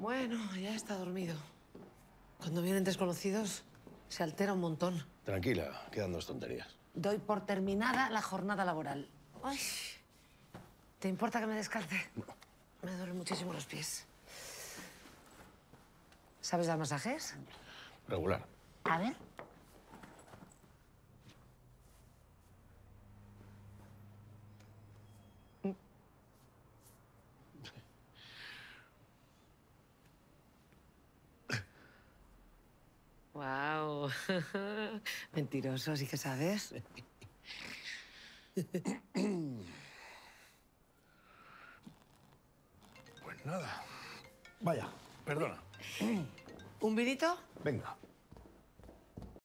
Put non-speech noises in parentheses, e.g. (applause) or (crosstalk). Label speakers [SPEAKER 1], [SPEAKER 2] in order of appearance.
[SPEAKER 1] Bueno, ya está dormido. Cuando vienen desconocidos, se altera un montón.
[SPEAKER 2] Tranquila, quedan dos tonterías.
[SPEAKER 1] Doy por terminada la jornada laboral. Ay, ¿te importa que me descalce? Me duelen muchísimo los pies. ¿Sabes dar masajes?
[SPEAKER 2] Regular.
[SPEAKER 1] A ver. (laughs) Mentiroso, sí que sabes.
[SPEAKER 2] Pues nada. Vaya, perdona.
[SPEAKER 1] ¿Un vinito?
[SPEAKER 2] Venga.